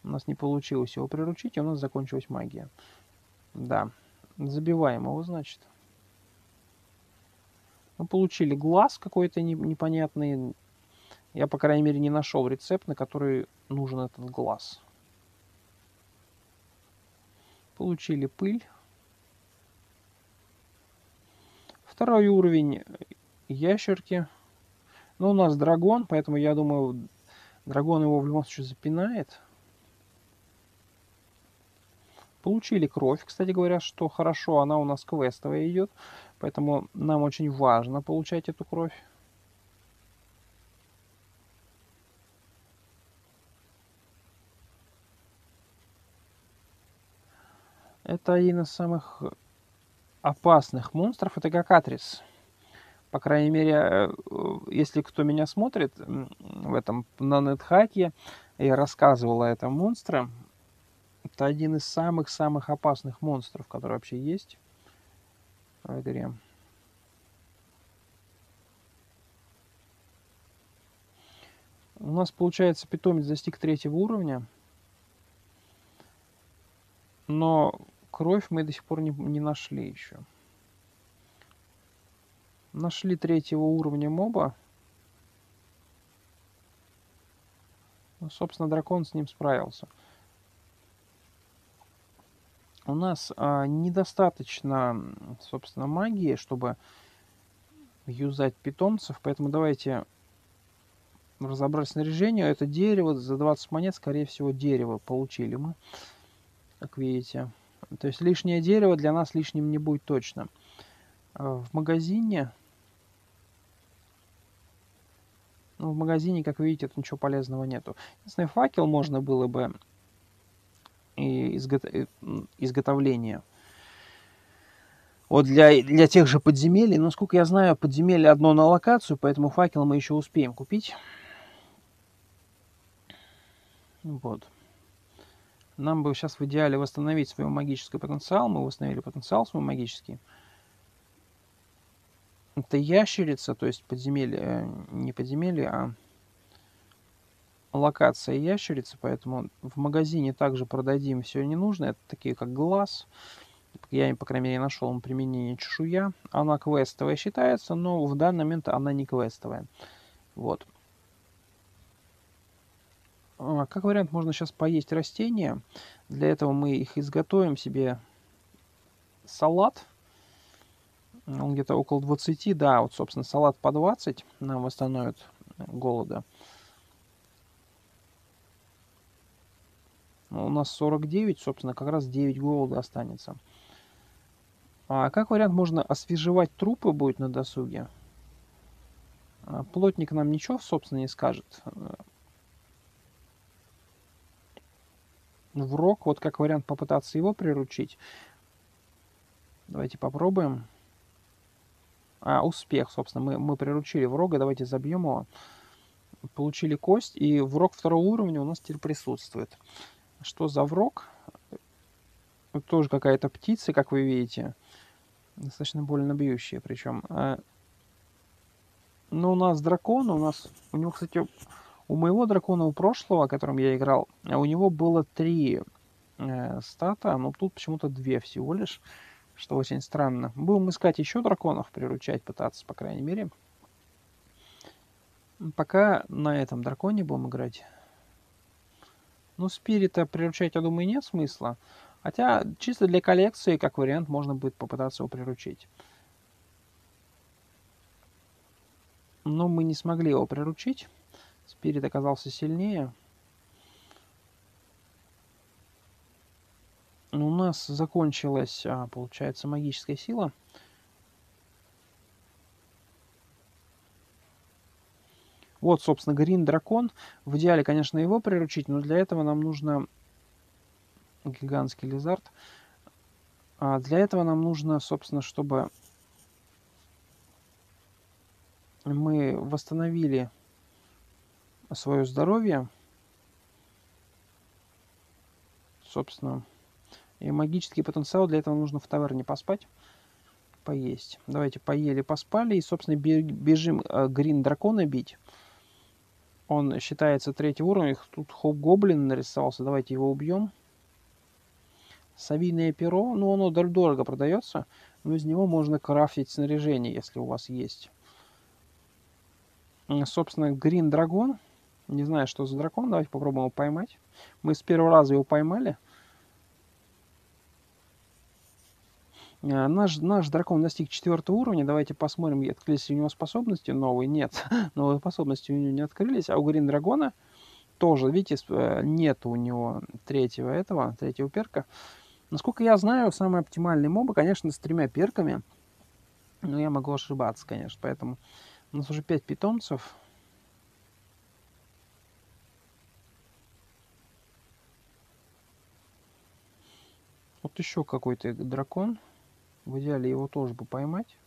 У нас не получилось его приручить, и у нас закончилась магия. Да, забиваем его, значит. Мы получили глаз какой-то непонятный. Я, по крайней мере, не нашел рецепт, на который нужен этот глаз. Получили пыль. Второй уровень ящерки. Ну, у нас драгон, поэтому я думаю, драгон его в любом случае запинает. Получили кровь, кстати говоря, что хорошо, она у нас квестовая идет, поэтому нам очень важно получать эту кровь. Это один из самых опасных монстров, это Гакатрис. По крайней мере, э, если кто меня смотрит в этом на нетхаке, я рассказывал о этом монстре. Это один из самых-самых опасных монстров, которые вообще есть в игре. У нас, получается, питомец достиг третьего уровня. Но кровь мы до сих пор не, не нашли еще. Нашли третьего уровня моба. Ну, собственно, дракон с ним справился. У нас а, недостаточно, собственно, магии, чтобы юзать питомцев, поэтому давайте разобрать снаряжение. Это дерево, за 20 монет, скорее всего, дерево получили мы, как видите. То есть лишнее дерево для нас лишним не будет точно. В магазине... Ну, в магазине, как видите, тут ничего полезного нету. Единственный факел можно было бы и изго... изготовление. Вот для, для тех же подземелий, насколько я знаю, подземелье одно на локацию, поэтому факел мы еще успеем купить. Вот. Нам бы сейчас в идеале восстановить свой магический потенциал. Мы восстановили потенциал свой магический. Это ящерица, то есть подземелье, э, не подземелье, а локация ящерицы, поэтому в магазине также продадим все ненужное. Это такие как глаз. Я, по крайней мере, нашел применение чешуя. Она квестовая считается, но в данный момент она не квестовая. Вот. А, как вариант, можно сейчас поесть растения. Для этого мы их изготовим себе салат. Он где-то около 20, да, вот, собственно, салат по 20 нам восстановит голода. У нас 49, собственно, как раз 9 голода останется. А как вариант, можно освежевать трупы будет на досуге. А, плотник нам ничего, собственно, не скажет. в рог. Вот как вариант попытаться его приручить. Давайте попробуем. А, успех, собственно. Мы, мы приручили врага. Давайте забьем его. Получили кость. И враг второго уровня у нас теперь присутствует. Что за враг? Тоже какая-то птица, как вы видите. Достаточно больно бьющая причем. А, но у нас дракон. У нас... У него, кстати, у моего дракона у прошлого, которым я играл, у него было три э, стата, но тут почему-то две всего лишь, что очень странно. Будем искать еще драконов, приручать, пытаться, по крайней мере. Пока на этом драконе будем играть. Ну, спирита приручать, я думаю, нет смысла. Хотя, чисто для коллекции, как вариант, можно будет попытаться его приручить. Но мы не смогли его приручить. Спирит оказался сильнее. У нас закончилась, а, получается, магическая сила. Вот, собственно, Грин Дракон. В идеале, конечно, его приручить, но для этого нам нужно гигантский лизард. А для этого нам нужно, собственно, чтобы мы восстановили свое здоровье. Собственно. И магический потенциал для этого нужно в таверне поспать. Поесть. Давайте поели, поспали. И, собственно, бежим э, грин дракона бить. Он считается третьего уровня. Тут хоп-гоблин нарисовался. Давайте его убьем. Савиное перо. Ну, оно дорого продается. Но из него можно крафтить снаряжение, если у вас есть. Собственно, Грин Драгон. Не знаю, что за дракон. Давайте попробуем его поймать. Мы с первого раза его поймали. Наш, наш дракон достиг четвертого уровня. Давайте посмотрим, открылись ли у него способности новые. Нет, [LAUGHS] новые способности у него не открылись. А у Грин Драгона тоже, видите, э, нет у него третьего этого, третьего перка. Насколько я знаю, самые оптимальные мобы, конечно, с тремя перками. Но я могу ошибаться, конечно. Поэтому у нас уже пять питомцев. Вот еще какой-то дракон. В идеале его тоже бы поймать.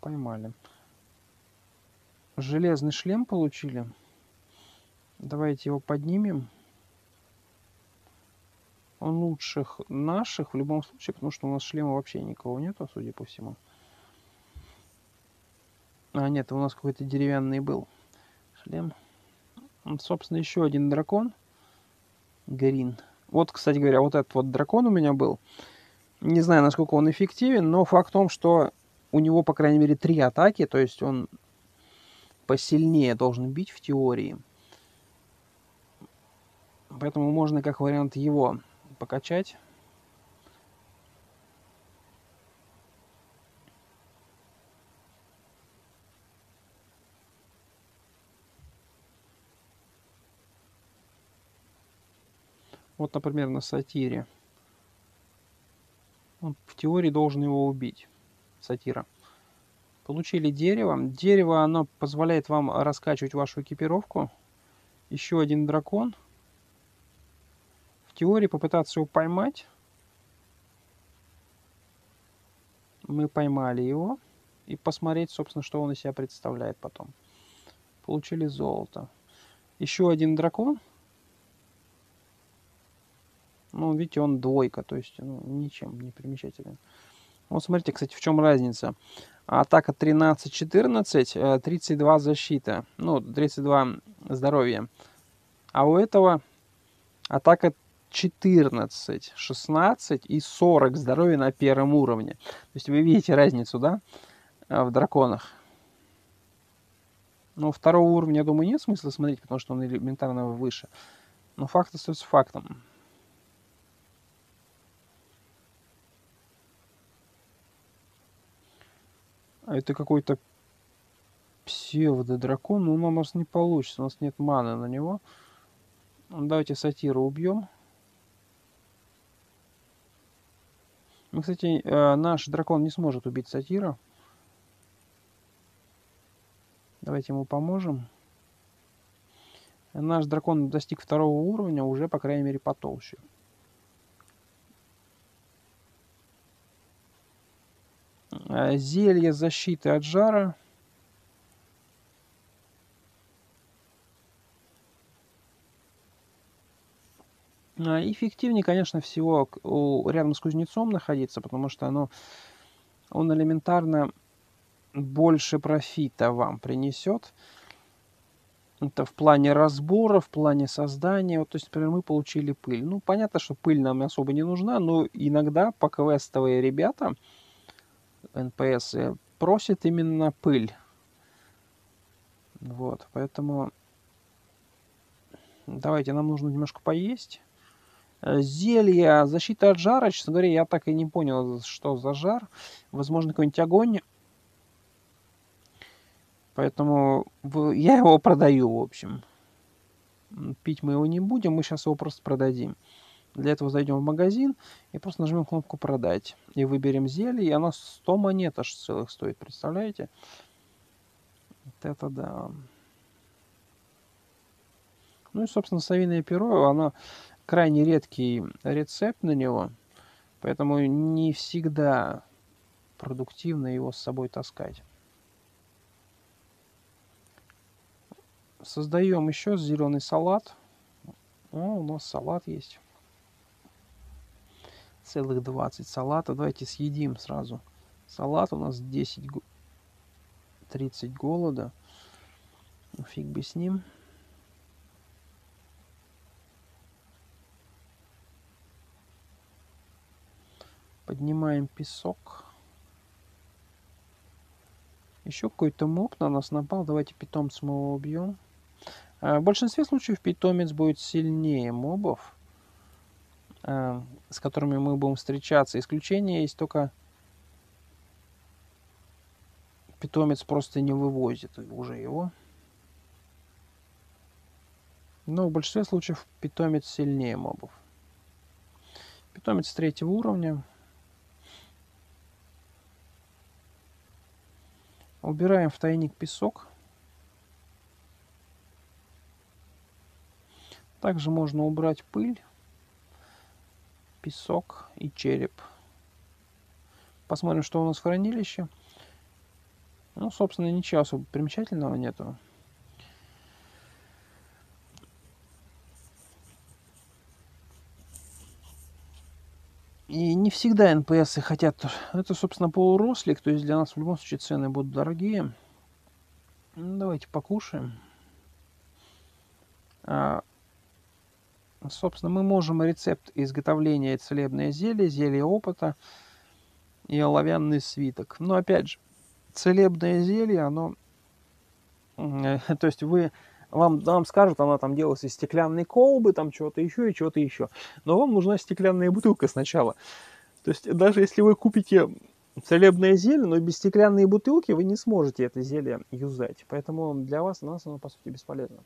Поймали. Железный шлем получили. Давайте его поднимем. Он лучших наших в любом случае, потому что у нас шлема вообще никого нету, судя по всему. А, нет, у нас какой-то деревянный был шлем. Вот, собственно, еще один дракон. Грин. Вот, кстати говоря, вот этот вот дракон у меня был. Не знаю, насколько он эффективен, но факт в том, что у него, по крайней мере, три атаки, то есть он посильнее должен бить в теории. Поэтому можно как вариант его покачать. Вот, например, на сатире. Он в теории должен его убить. Сатира. Получили дерево. Дерево, оно позволяет вам раскачивать вашу экипировку. Еще один дракон. В теории попытаться его поймать. Мы поймали его. И посмотреть, собственно, что он из себя представляет потом. Получили золото. Еще один дракон. Ну, видите, он двойка, то есть ну, ничем не примечателен. Вот смотрите, кстати, в чем разница. Атака 13-14, 32 э, защита, ну, 32 здоровья. А у этого атака 14, 16 и 40 здоровья на первом уровне. То есть вы видите разницу, да, э, в драконах. Ну, второго уровня, я думаю, нет смысла смотреть, потому что он элементарно выше. Но факт остается фактом. А это какой-то псевдо-дракон, но у нас не получится, у нас нет маны на него. Ну, давайте сатиру убьем. Ну, кстати, э, наш дракон не сможет убить сатира. Давайте ему поможем. Наш дракон достиг второго уровня, уже, по крайней мере, потолще. Зелье защиты от жара. А, эффективнее, конечно, всего рядом с кузнецом находиться, потому что оно, он элементарно больше профита вам принесет. Это в плане разбора, в плане создания. Вот, то есть, например, мы получили пыль. Ну, понятно, что пыль нам особо не нужна, но иногда поквестовые ребята, NPC просит именно пыль. Вот, поэтому давайте, нам нужно немножко поесть. Э, зелье, защита от жара, честно говоря, я так и не понял, что за жар. Возможно, какой-нибудь огонь. Поэтому я его продаю, в общем. Пить мы его не будем, мы сейчас его просто продадим. Для этого зайдем в магазин и просто нажмем кнопку «Продать». И выберем зелье, и оно 100 монет аж целых стоит, представляете? Вот это да. Ну и, собственно, совиное перо, оно крайне редкий рецепт на него, поэтому не всегда продуктивно его с собой таскать. Создаем еще зеленый салат. О, у нас салат есть целых 20 салата. Давайте съедим сразу. Салат у нас 10, 30 голода. Фиг бы с ним. Поднимаем песок. Еще какой-то моб на нас напал. Давайте питомцем его убьем. А, в большинстве случаев питомец будет сильнее мобов. Э, с которыми мы будем встречаться. Исключение есть только питомец просто не вывозит уже его. Но в большинстве случаев питомец сильнее мобов. Питомец третьего уровня. Убираем в тайник песок. Также можно убрать пыль песок и череп. Посмотрим, что у нас в хранилище. Ну, собственно, ничего особо примечательного нету. И не всегда НПСы хотят... Это, собственно, полурослик, то есть для нас в любом случае цены будут дорогие. Ну, давайте покушаем. А, Собственно, мы можем рецепт изготовления целебное зелье, зелье опыта и оловянный свиток. Но опять же, целебное зелье, оно... [LAUGHS] То есть вы вам, вам скажут, она там делалась из стеклянной колбы, там чего-то еще и чего-то еще. Но вам нужна стеклянная бутылка сначала. То есть даже если вы купите целебное зелье, но без стеклянной бутылки вы не сможете это зелье юзать. Поэтому для вас нас оно, по сути, бесполезно.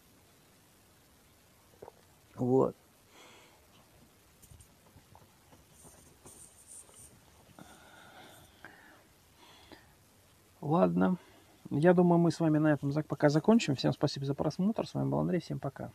Вот. Ладно. Я думаю, мы с вами на этом пока закончим. Всем спасибо за просмотр. С вами был Андрей. Всем пока.